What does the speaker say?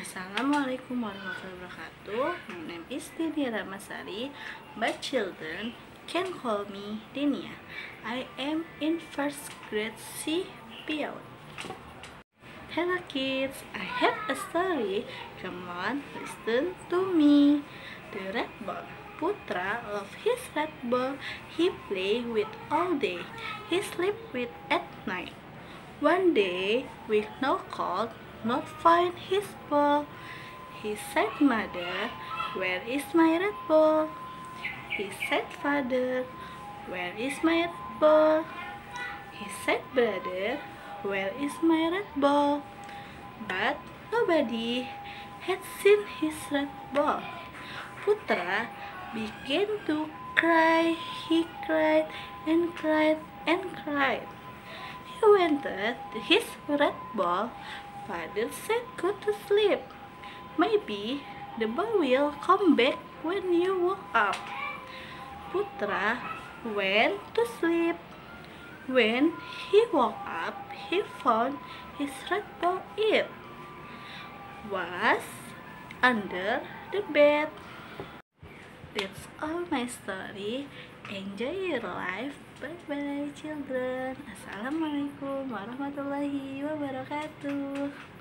Assalamualaikum warahmatullahi wabarakatuh. My name is Dinia Ramasari, but children can call me Dinia. I am in first grade C PAUD. Hello kids, I have a story. Come on, listen to me. The red ball. Putra loves his red ball. He play with all day. He sleep with at night. One day, with no cold, not find his ball. He said, Mother, where is my red ball? He said, Father, where is my red ball? He said, Brother, where is my red ball? But nobody had seen his red ball. Putra began to cry. He cried and cried and cried. He wanted his red ball, Father said, Go to sleep. Maybe the ball will come back when you wake up. Putra went to sleep. When he woke up, he found his red ball it was under the bed. That's all my story. Enjoy your life. Bye bye children. Assalamualaikum warahmatullahi wabarakatuh.